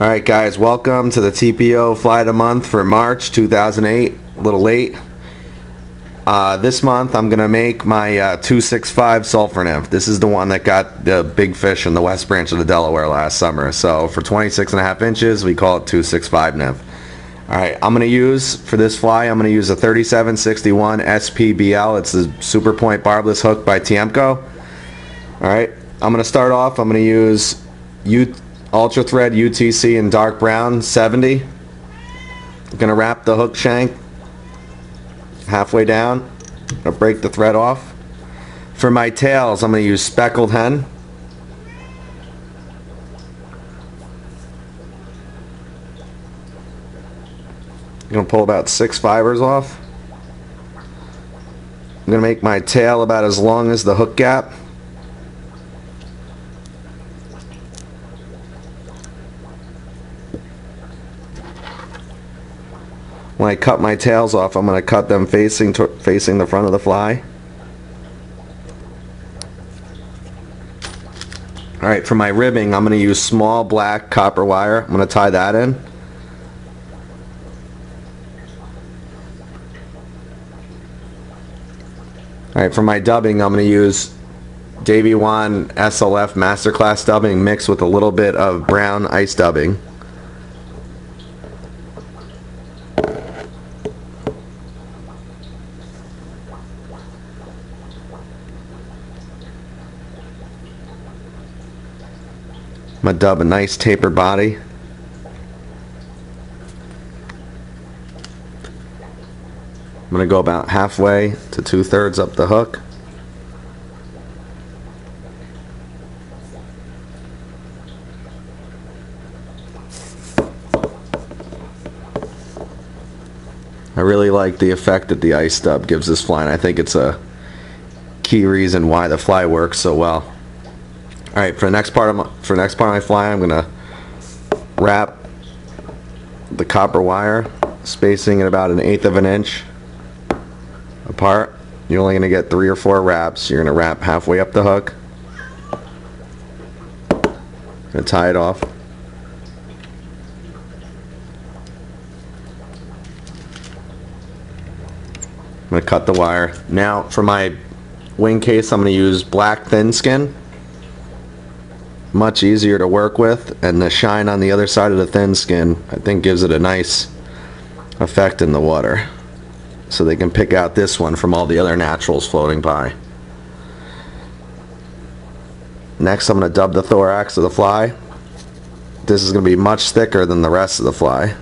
Alright guys, welcome to the TPO Fly of the Month for March 2008. A little late. Uh, this month I'm going to make my uh, 265 sulfur nymph. This is the one that got the big fish in the west branch of the Delaware last summer. So for 26 and a half inches we call it 265 nymph. Alright, I'm going to use, for this fly, I'm going to use a 3761 SPBL. It's the Super Point Barbless Hook by Tiemco. Alright, I'm going to start off, I'm going to use U Ultra Thread UTC in dark brown 70. Gonna wrap the hook shank halfway down. Gonna break the thread off. For my tails, I'm gonna use speckled hen. I'm gonna pull about six fibers off. I'm gonna make my tail about as long as the hook gap. When I cut my tails off, I'm going to cut them facing facing the front of the fly. Alright, for my ribbing, I'm going to use small black copper wire. I'm going to tie that in. Alright, for my dubbing, I'm going to use Davy Wotton SLF Masterclass dubbing mixed with a little bit of brown ice dubbing. I'm going to dub a nice taper body. I'm going to go about halfway to two-thirds up the hook. I really like the effect that the ice dub gives this fly and I think it's a key reason why the fly works so well. All right, for the next part of my, for the next part of my fly, I'm gonna wrap the copper wire, spacing at about an eighth of an inch apart. You're only gonna get three or four wraps. You're gonna wrap halfway up the hook. Gonna tie it off. I'm gonna cut the wire. Now for my wing case, I'm gonna use black thin skin much easier to work with and the shine on the other side of the thin skin I think gives it a nice effect in the water. So they can pick out this one from all the other naturals floating by. Next I'm going to dub the thorax of the fly. This is going to be much thicker than the rest of the fly.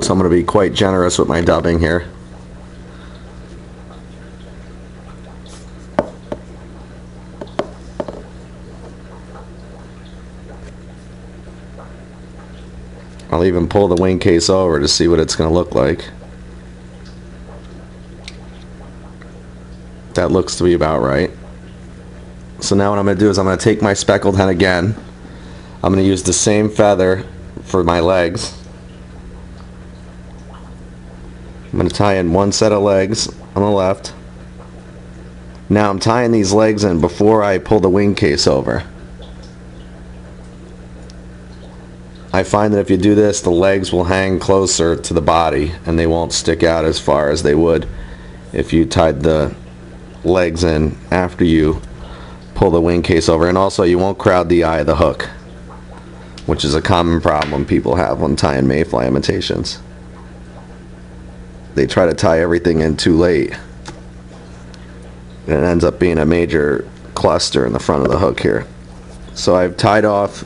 So I'm going to be quite generous with my dubbing here I'll even pull the wing case over to see what it's going to look like. That looks to be about right. So now what I'm going to do is I'm going to take my speckled hen again. I'm going to use the same feather for my legs. I'm going to tie in one set of legs on the left. Now I'm tying these legs in before I pull the wing case over. I find that if you do this, the legs will hang closer to the body and they won't stick out as far as they would if you tied the legs in after you pull the wing case over. And also, you won't crowd the eye of the hook, which is a common problem people have when tying mayfly imitations. They try to tie everything in too late. And it ends up being a major cluster in the front of the hook here. So I've tied off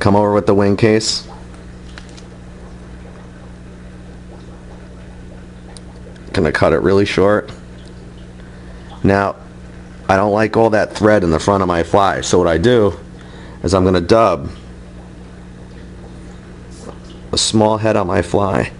come over with the wing case. Gonna cut it really short. Now, I don't like all that thread in the front of my fly, so what I do is I'm gonna dub a small head on my fly.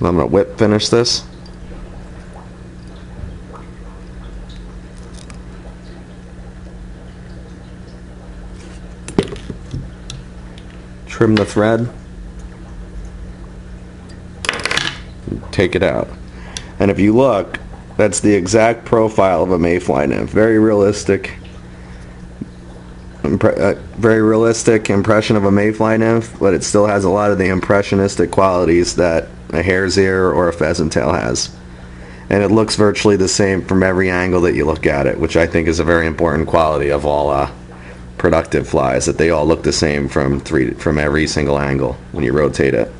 I'm going to whip finish this. Trim the thread. Take it out. And if you look, that's the exact profile of a mayfly nymph. Very realistic. Uh, very realistic impression of a mayfly nymph, but it still has a lot of the impressionistic qualities that a hare's ear or a pheasant tail has. And it looks virtually the same from every angle that you look at it, which I think is a very important quality of all uh, productive flies, that they all look the same from three from every single angle when you rotate it.